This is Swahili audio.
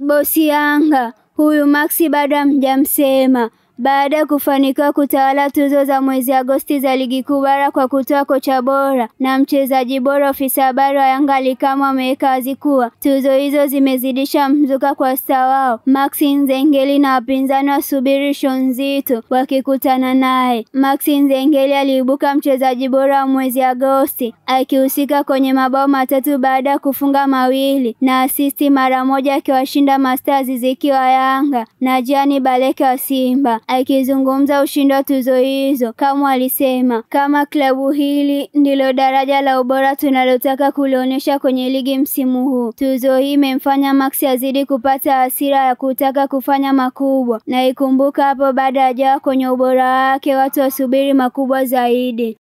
Bosi Yanga, huyu Maxi bado hamjamsema baada ya kufanikiwa kutawala tuzo za mwezi Agosti za ligi kuu bara kwa kutoa kocha bora na mchezaji bora, ofisa habari wa Yanga Ally Kamwe ameweka wazi kuwa tuzo hizo zimezidisha mzuka kwa staa wao Maxi Nzengeli na wapinzani wasubiri show nzito wakikutana naye. Maxi Nzengeli aliibuka mchezaji bora wa mwezi Agosti akihusika kwenye mabao matatu baada ya kufunga mawili na asisti mara moja akiwashinda mastaa zikiwa wa Yanga na Jani Baleke wa Simba. Akizungumza ushindi wa tuzo hizo, Kamwe alisema kama klabu hili ndilo daraja la ubora tunalotaka kulionyesha kwenye ligi msimu huu. Tuzo hii imemfanya Max azidi kupata hasira ya kutaka kufanya makubwa, na ikumbuka hapo baada ya jawa kwenye ubora wake, watu wasubiri makubwa zaidi.